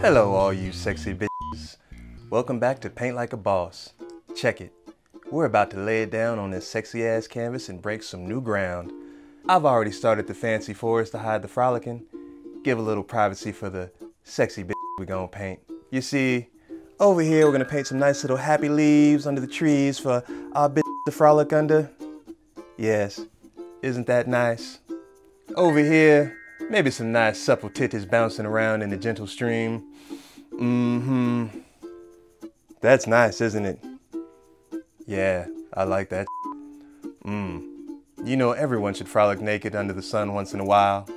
Hello, all you sexy bitches. Welcome back to Paint Like a Boss. Check it. We're about to lay it down on this sexy ass canvas and break some new ground. I've already started the fancy forest to hide the frolicking. Give a little privacy for the sexy bitch we gonna paint. You see, over here we're gonna paint some nice little happy leaves under the trees for our bitch to frolic under. Yes, isn't that nice? Over here, maybe some nice supple titties bouncing around in the gentle stream. Mm-hmm. That's nice, isn't it? Yeah, I like that. Mmm. You know everyone should frolic naked under the sun once in a while.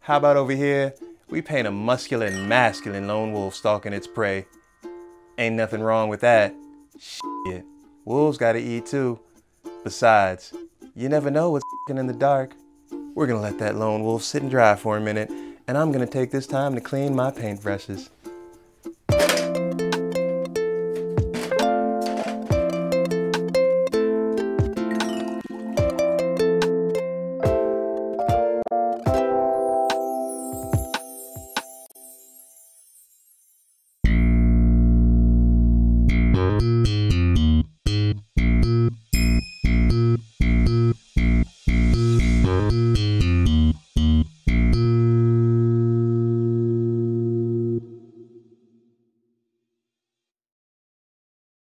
How about over here? We paint a muscular and masculine lone wolf stalking its prey. Ain't nothing wrong with that. Shit. Wolves gotta eat too. Besides, you never know what's in the dark. We're gonna let that lone wolf sit and dry for a minute, and I'm gonna take this time to clean my paintbrushes. Música Thank you.